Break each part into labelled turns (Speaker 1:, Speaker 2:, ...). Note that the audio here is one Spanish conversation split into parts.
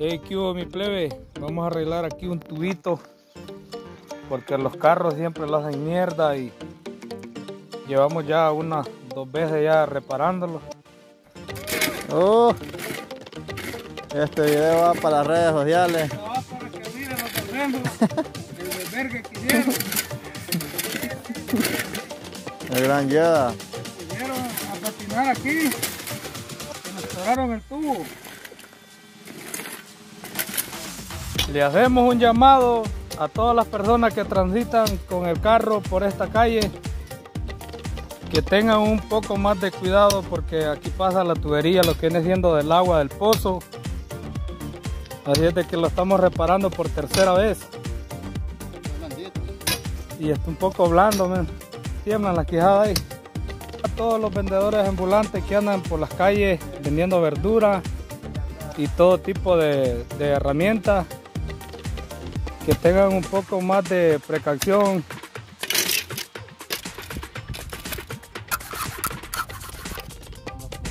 Speaker 1: Hey, ¿qué hubo, mi plebe? Vamos a arreglar aquí un tubito. Porque los carros siempre lo hacen mierda y llevamos ya unas dos veces ya reparándolo.
Speaker 2: Oh, este video va para las redes sociales.
Speaker 1: va para que miren los terrenos, el que hicieron.
Speaker 2: El gran Yeda.
Speaker 1: Vinieron a patinar aquí nos el tubo. Le hacemos un llamado a todas las personas que transitan con el carro por esta calle que tengan un poco más de cuidado porque aquí pasa la tubería, lo que viene siendo del agua del pozo. Así es de que lo estamos reparando por tercera vez. Y está un poco blando, men. Tiemblan la quijada ahí. A todos los vendedores ambulantes que andan por las calles vendiendo verdura y todo tipo de herramientas que tengan un poco más de precaución.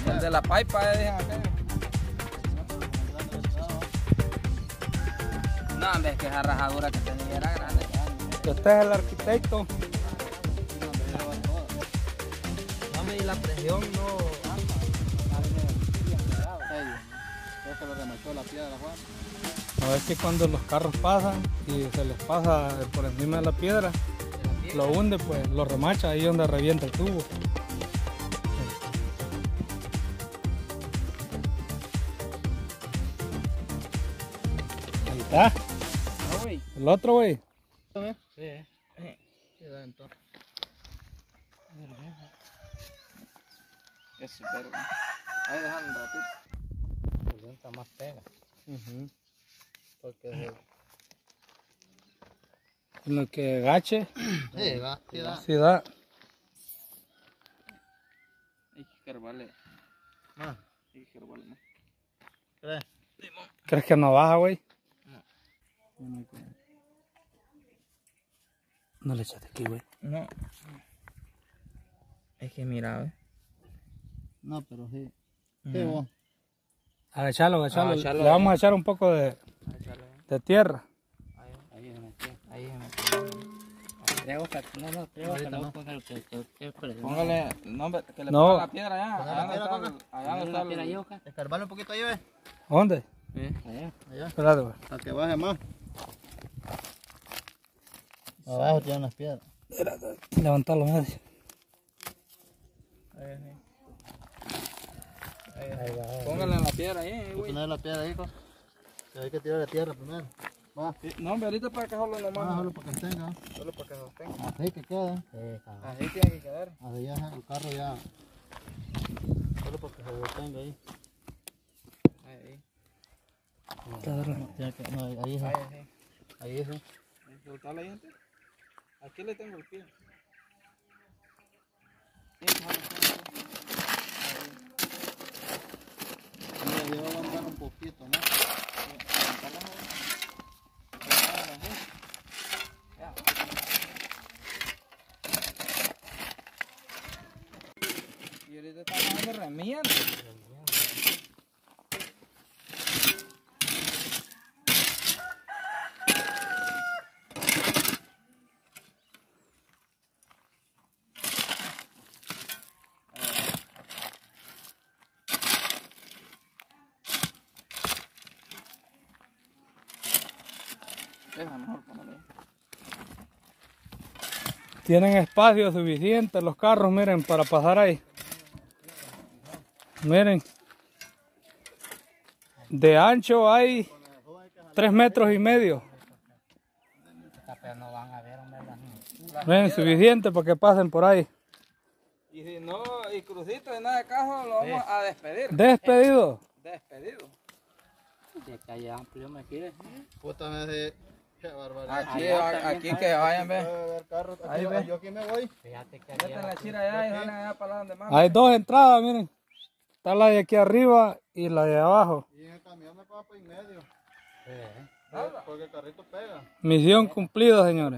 Speaker 3: El de la pipa, eh. No, hombre, es que esa rajadura que tenía era grande.
Speaker 1: Este es el arquitecto.
Speaker 3: No, y la presión no.
Speaker 2: Creo que lo remató la piedra, Juan.
Speaker 1: No es que cuando los carros pasan y se les pasa por encima de la piedra, lo hunde, pues lo remacha ahí donde revienta el tubo. Ahí está.
Speaker 3: Güey.
Speaker 1: El otro, güey.
Speaker 3: Sí, eh. Da entonces. Eso, pero. Ahí dejan un ratito.
Speaker 1: Está más pega. Porque en lo que gache,
Speaker 2: Sí, va, sí, va.
Speaker 1: sí da.
Speaker 3: Hay que.
Speaker 2: Ah,
Speaker 3: Hay que más.
Speaker 2: ¿crees?
Speaker 1: ¿Crees que no baja, güey? No le echaste aquí, güey.
Speaker 3: No. Es que mira, ¿ves?
Speaker 2: No, pero sí. Sí, vos.
Speaker 1: Agachalo, agachalo.
Speaker 3: Agachalo
Speaker 1: Le
Speaker 3: ahí.
Speaker 1: vamos a echar un poco de, de tierra.
Speaker 3: Ahí, ahí se metió. Ahí se metió.
Speaker 4: No, no, que no, póngale
Speaker 3: no, que le ponga la piedra allá. Allá donde está,
Speaker 4: la piedra ahí, Oscar.
Speaker 2: Escarbarle un poquito ahí, ve.
Speaker 1: ¿Dónde?
Speaker 4: Allá.
Speaker 2: Allá.
Speaker 1: Espérate, güey.
Speaker 2: Para que baje más. Abajo tiene unas piedras.
Speaker 1: Levantalo, medio.
Speaker 3: Póngale la piedra ahí, güey.
Speaker 2: poner la piedra ahí, co. Hay que tirar la tierra primero. Va.
Speaker 3: Sí, No, hombre, ahorita para que solo nomás.
Speaker 2: Ah, solo para que tenga.
Speaker 3: Solo para que se sostenga.
Speaker 2: Así que queda.
Speaker 4: Sí.
Speaker 3: Así tiene que quedar.
Speaker 2: Así ya el carro ya. Solo para que se detenga ahí.
Speaker 3: Ahí,
Speaker 2: Tiene que, no, ahí, ahí,
Speaker 3: ahí,
Speaker 2: ahí,
Speaker 3: ahí.
Speaker 2: ahí,
Speaker 3: ahí. Soltarla ahí, gente. Aquí le tengo el pie.
Speaker 2: Mira, yo voy a andar un poquito, ¿no?
Speaker 3: Ya.
Speaker 1: Tienen espacio suficiente los carros, miren, para pasar ahí. Miren. De ancho hay tres metros y medio. Miren, suficiente para que pasen por ahí.
Speaker 3: Y si no, y crucito de nada de caso, lo vamos a despedir.
Speaker 1: Despedido.
Speaker 3: Despedido.
Speaker 4: Acá hay amplio, me quiere.
Speaker 2: Puta, me. Qué barbaridad.
Speaker 3: Aquí, aquí que vayan, ve. Ahí ve.
Speaker 2: yo aquí me voy.
Speaker 4: Fíjate que allá.
Speaker 1: Hay dos entradas, miren. Está la de aquí arriba y la de abajo.
Speaker 2: Y en el camión me pasa por en medio.
Speaker 4: Sí, ¿eh?
Speaker 2: Porque el carrito pega.
Speaker 1: Misión cumplida, señores.